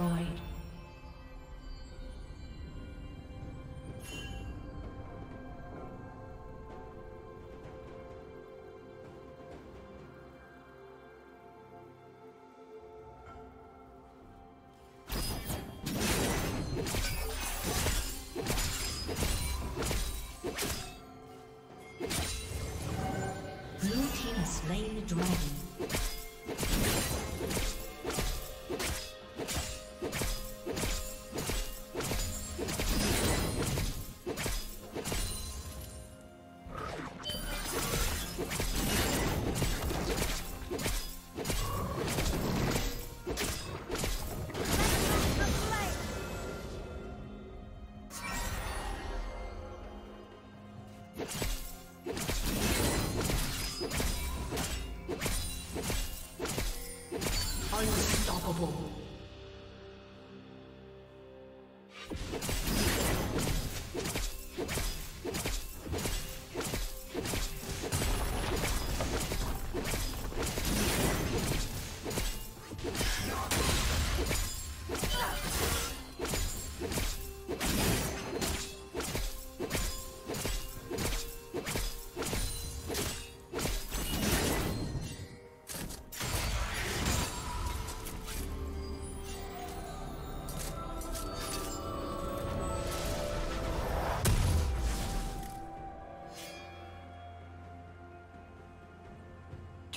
Destroyed.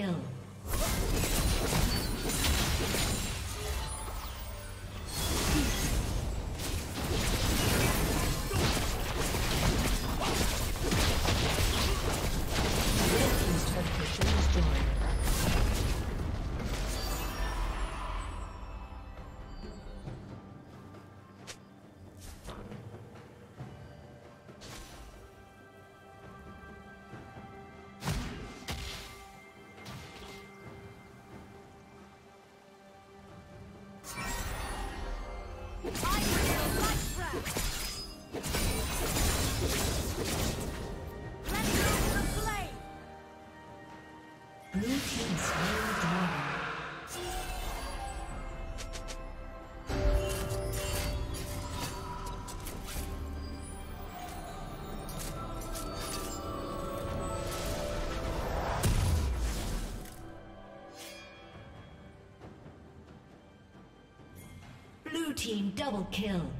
Kill. Team double kill.